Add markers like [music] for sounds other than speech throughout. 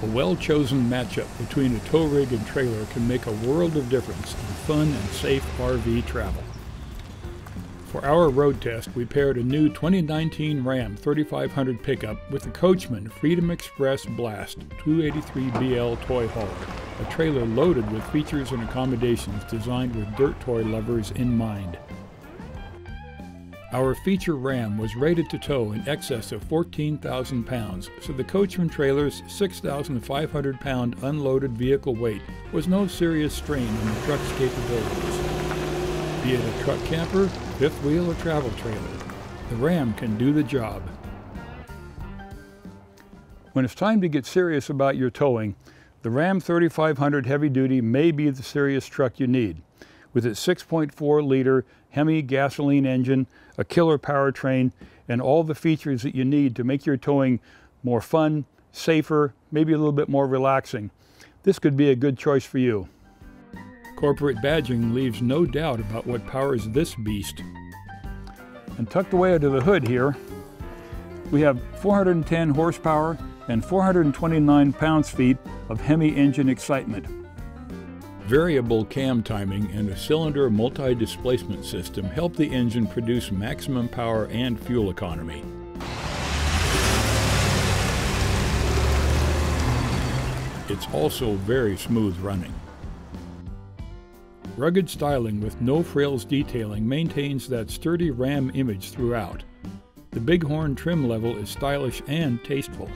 A well-chosen matchup between a tow rig and trailer can make a world of difference in fun and safe RV travel. For our road test, we paired a new 2019 Ram 3500 pickup with the Coachmen Freedom Express Blast 283BL toy hauler, a trailer loaded with features and accommodations designed with dirt toy lovers in mind. Our feature Ram was rated to tow in excess of 14,000 pounds, so the Coachmen trailer's 6,500 pound unloaded vehicle weight was no serious strain on the truck's capabilities. Be it a truck camper, fifth wheel, or travel trailer, the Ram can do the job. When it's time to get serious about your towing, the Ram 3500 Heavy Duty may be the serious truck you need. With its 6.4 liter Hemi gasoline engine, a killer powertrain, and all the features that you need to make your towing more fun, safer, maybe a little bit more relaxing. This could be a good choice for you. Corporate badging leaves no doubt about what powers this beast. And tucked away under the hood here, we have 410 horsepower and 429 pounds-feet of Hemi engine excitement. Variable cam timing and a cylinder multi-displacement system help the engine produce maximum power and fuel economy. It's also very smooth running. Rugged styling with no frills detailing maintains that sturdy Ram image throughout. The Bighorn trim level is stylish and tasteful.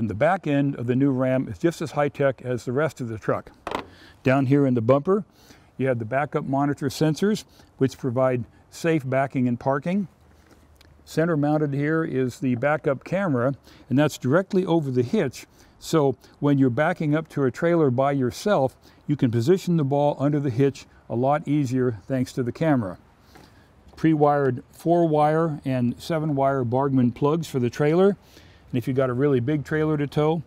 And the back end of the new Ram is just as high-tech as the rest of the truck. Down here in the bumper, you have the backup monitor sensors, which provide safe backing and parking. Center mounted here is the backup camera, and that's directly over the hitch. So when you're backing up to a trailer by yourself, you can position the ball under the hitch a lot easier thanks to the camera. Pre-wired four wire and seven wire Bargmann plugs for the trailer and if you've got a really big trailer to tow,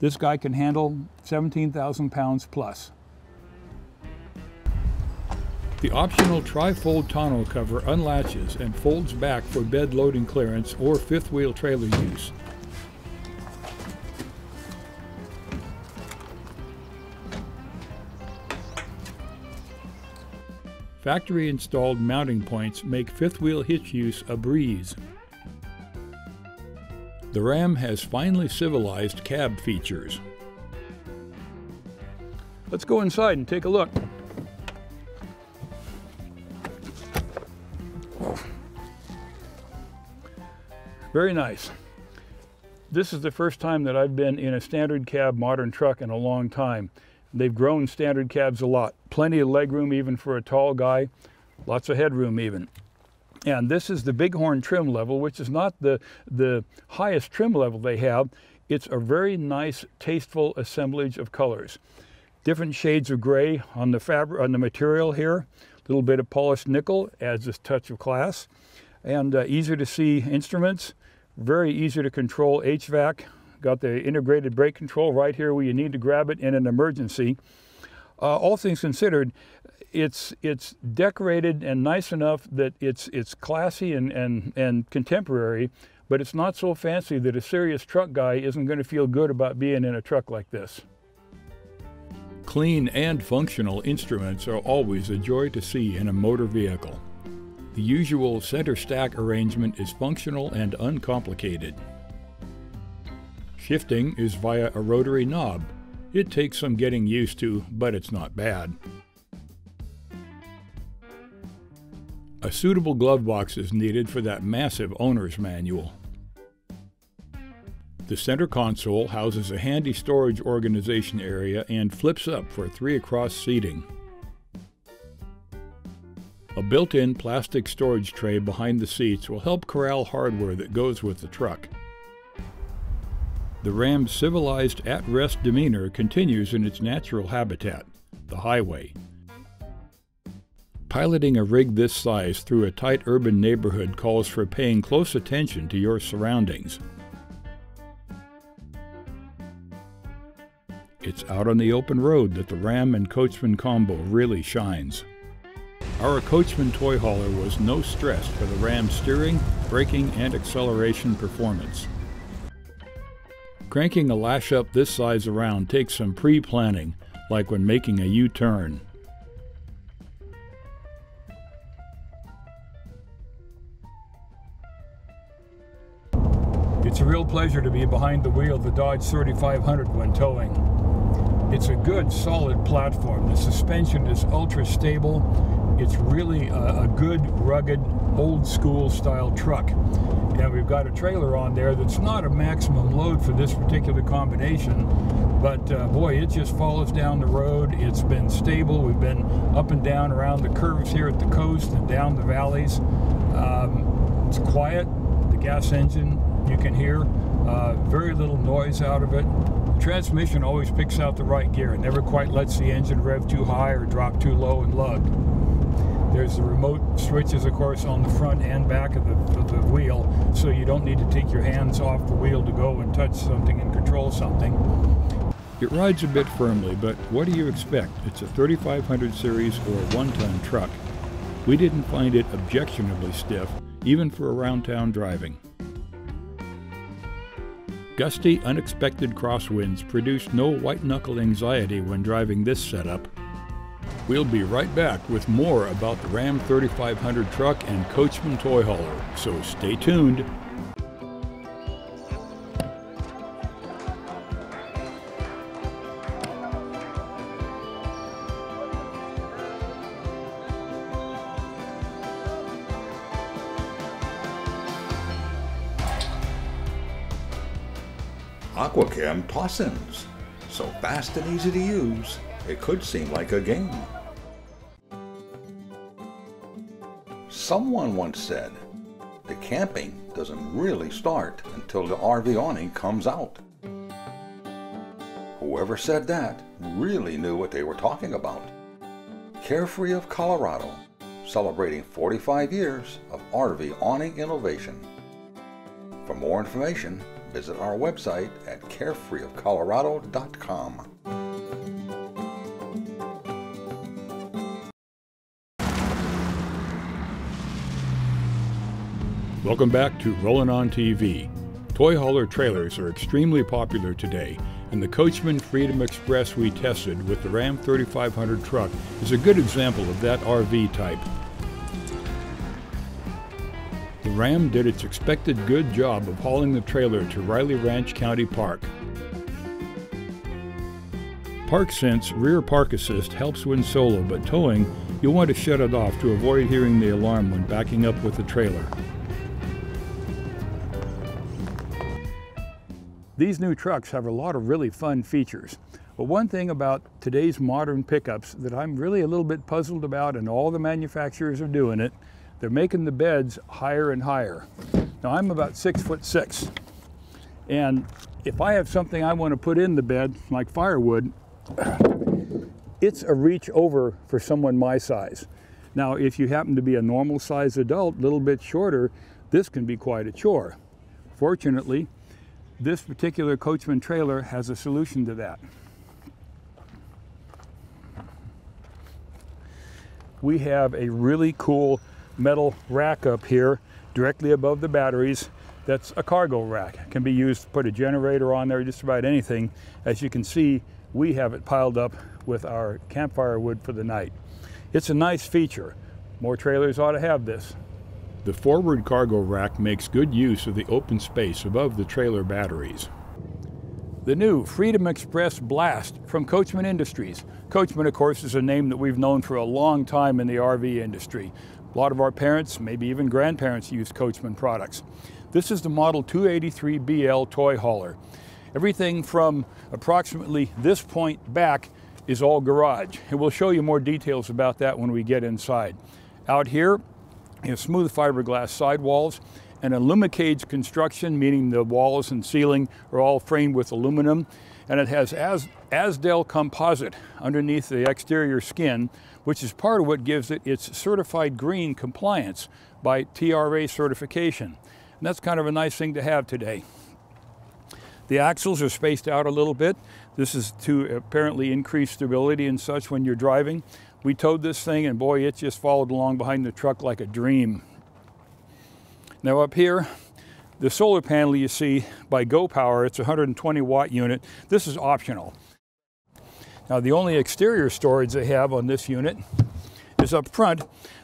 this guy can handle 17,000 pounds plus. The optional tri-fold tonneau cover unlatches and folds back for bed loading clearance or fifth wheel trailer use. Factory installed mounting points make fifth wheel hitch use a breeze. The Ram has finely civilized cab features. Let's go inside and take a look. Very nice. This is the first time that I've been in a standard cab modern truck in a long time. They've grown standard cabs a lot. Plenty of legroom even for a tall guy, lots of headroom even. And this is the Bighorn trim level, which is not the, the highest trim level they have. It's a very nice, tasteful assemblage of colors. Different shades of gray on the fabric, on the material here. A little bit of polished nickel adds this touch of class. And uh, easier to see instruments. Very easy to control HVAC. Got the integrated brake control right here where you need to grab it in an emergency. Uh, all things considered, it's it's decorated and nice enough that it's it's classy and, and, and contemporary, but it's not so fancy that a serious truck guy isn't going to feel good about being in a truck like this. Clean and functional instruments are always a joy to see in a motor vehicle. The usual center stack arrangement is functional and uncomplicated. Shifting is via a rotary knob. It takes some getting used to, but it's not bad. A suitable glove box is needed for that massive owner's manual. The center console houses a handy storage organization area and flips up for three across seating. A built-in plastic storage tray behind the seats will help corral hardware that goes with the truck. The Ram's civilized at-rest demeanor continues in its natural habitat, the highway, Piloting a rig this size through a tight urban neighborhood calls for paying close attention to your surroundings. It's out on the open road that the Ram and Coachmen combo really shines. our Coachmen toy hauler was no stress for the Ram's steering, braking, and acceleration performance. Cranking a lash up this size around takes some pre-planning, like when making a U-turn. It's a real pleasure to be behind the wheel of the Dodge 3500 when towing. It's a good, solid platform. The suspension is ultra stable. It's really a, a good, rugged, old school style truck. And we've got a trailer on there that's not a maximum load for this particular combination, but uh, boy, it just follows down the road. It's been stable. We've been up and down around the curves here at the coast and down the valleys. Um, it's quiet. The gas engine you can hear. Uh, very little noise out of it. Transmission always picks out the right gear. It never quite lets the engine rev too high or drop too low and lug. There's the remote switches, of course, on the front and back of the, of the wheel, so you don't need to take your hands off the wheel to go and touch something and control something. It rides a bit firmly, but what do you expect? It's a 3500 series or one-ton truck. We didn't find it objectionably stiff, even for around town driving. Gusty, unexpected crosswinds produce no white knuckle anxiety when driving this setup. We'll be right back with more about the Ram 3500 truck and Coachmen toy hauler, so stay tuned. Tossins. So fast and easy to use, it could seem like a game. Someone once said, the camping doesn't really start until the RV awning comes out. Whoever said that really knew what they were talking about. Carefree of Colorado, celebrating 45 years of RV awning innovation. For more information, visit our website at carefreeofcolorado.com. Welcome back to Rollin' on TV. Toy hauler trailers are extremely popular today, and the Coachmen Freedom Express we tested with the Ram 3500 truck is a good example of that RV type. Ram did its expected good job of hauling the trailer to Riley Ranch County Park. ParkSense rear park assist helps when solo, but towing, you'll want to shut it off to avoid hearing the alarm when backing up with the trailer. These new trucks have a lot of really fun features. But one thing about today's modern pickups that I'm really a little bit puzzled about, and all the manufacturers are doing it, they're making the beds higher and higher. Now I'm about six foot six. And if I have something I want to put in the bed, like firewood, [clears throat] it's a reach over for someone my size. Now, if you happen to be a normal size adult, a little bit shorter, this can be quite a chore. Fortunately, this particular Coachmen trailer has a solution to that. We have a really cool metal rack up here directly above the batteries. That's a cargo rack. It can be used to put a generator on there, just about anything. As you can see, we have it piled up with our campfire wood for the night. It's a nice feature. More trailers ought to have this. The forward cargo rack makes good use of the open space above the trailer batteries. The new Freedom Express Blast from Coachmen Industries. Coachmen, of course, is a name that we've known for a long time in the RV industry. A lot of our parents, maybe even grandparents, use Coachmen products. This is the Model 283BL toy hauler. Everything from approximately this point back is all garage. And we'll show you more details about that when we get inside. Out here, have smooth fiberglass sidewalls and Alumicades construction, meaning the walls and ceiling are all framed with aluminum. And it has As composite underneath the exterior skin, which is part of what gives it its certified green compliance by TRA certification. And that's kind of a nice thing to have today. The axles are spaced out a little bit. This is to apparently increase stability and such when you're driving. We towed this thing and boy, it just followed along behind the truck like a dream. Now up here, the solar panel you see by Go Power, it's a 120 watt unit. This is optional. Now the only exterior storage they have on this unit is up front,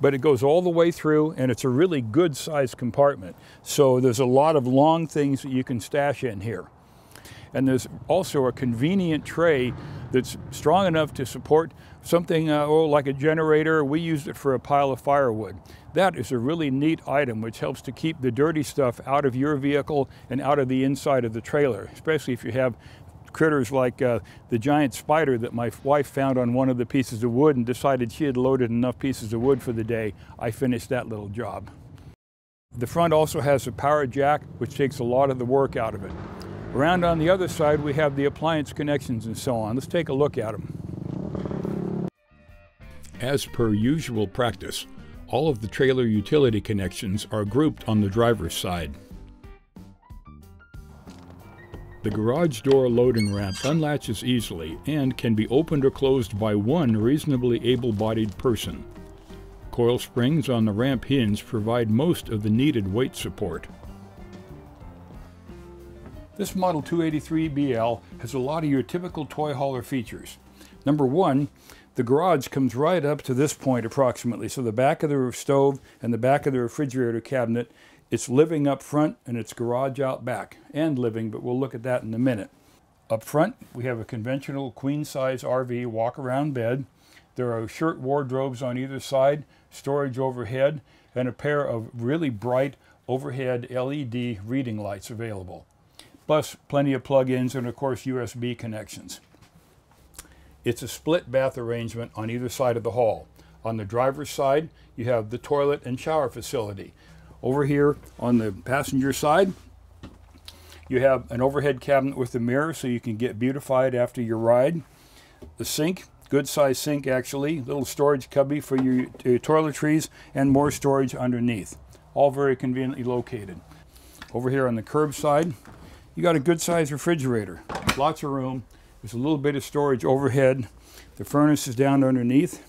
but it goes all the way through and it's a really good sized compartment. So there's a lot of long things that you can stash in here. And there's also a convenient tray that's strong enough to support something uh, oh, like a generator. We used it for a pile of firewood. That is a really neat item which helps to keep the dirty stuff out of your vehicle and out of the inside of the trailer, especially if you have critters like uh, the giant spider that my wife found on one of the pieces of wood and decided she had loaded enough pieces of wood for the day. I finished that little job. The front also has a power jack, which takes a lot of the work out of it. Around on the other side, we have the appliance connections and so on. Let's take a look at them. As per usual practice, all of the trailer utility connections are grouped on the driver's side. The garage door loading ramp unlatches easily and can be opened or closed by one reasonably able-bodied person. Coil springs on the ramp hinge provide most of the needed weight support. This Model 283BL has a lot of your typical toy hauler features. Number one, the garage comes right up to this point approximately. So the back of the stove and the back of the refrigerator cabinet it's living up front and it's garage out back and living, but we'll look at that in a minute. Up front, we have a conventional queen size RV walk around bed. There are shirt wardrobes on either side, storage overhead, and a pair of really bright overhead LED reading lights available. Plus plenty of plug-ins and of course USB connections. It's a split bath arrangement on either side of the hall. On the driver's side, you have the toilet and shower facility. Over here on the passenger side, you have an overhead cabinet with a mirror so you can get beautified after your ride. The sink, good size sink actually, little storage cubby for your, your toiletries and more storage underneath. All very conveniently located. Over here on the curb side, you got a good size refrigerator. Lots of room. There's a little bit of storage overhead. The furnace is down underneath.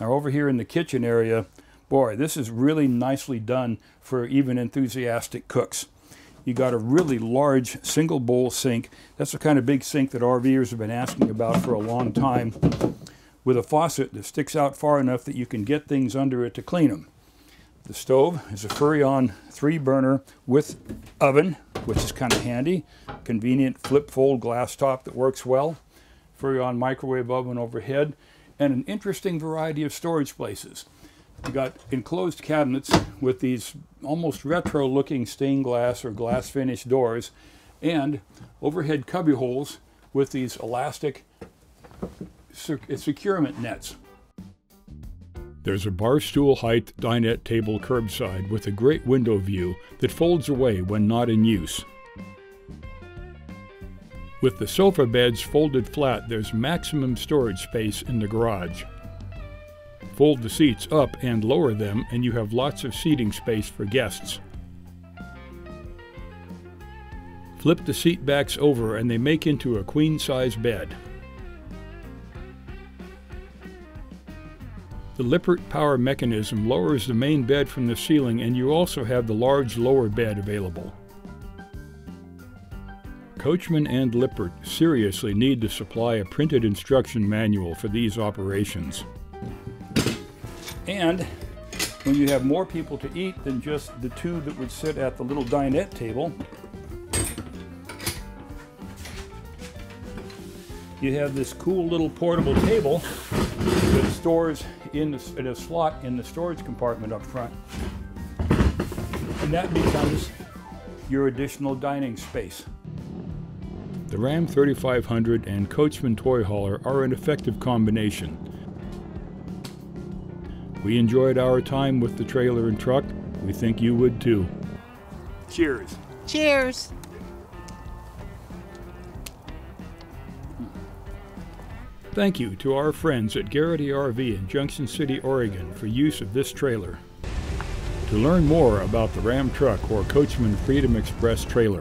Now over here in the kitchen area, Boy, this is really nicely done for even enthusiastic cooks. You got a really large single bowl sink. That's the kind of big sink that RVers have been asking about for a long time with a faucet that sticks out far enough that you can get things under it to clean them. The stove is a Furrion three burner with oven, which is kind of handy. Convenient flip fold glass top that works well. Furrion microwave oven overhead and an interesting variety of storage places. You got enclosed cabinets with these almost retro looking stained glass or glass finished doors and overhead cubby holes with these elastic securement nets. There's a bar stool height dinette table curbside with a great window view that folds away when not in use. With the sofa beds folded flat, there's maximum storage space in the garage. Fold the seats up and lower them and you have lots of seating space for guests. Flip the seat backs over and they make into a queen-size bed. The Lippert power mechanism lowers the main bed from the ceiling and you also have the large lower bed available. Coachmen and Lippert seriously need to supply a printed instruction manual for these operations. And when you have more people to eat than just the two that would sit at the little dinette table, you have this cool little portable table that stores in, the, in a slot in the storage compartment up front. And that becomes your additional dining space. The Ram 3500 and Coachmen Toy Hauler are an effective combination. We enjoyed our time with the trailer and truck. We think you would too. Cheers. Cheers. Thank you to our friends at Guaranty RV in Junction City, Oregon for use of this trailer. To learn more about the Ram truck or Coachmen Freedom Express trailer,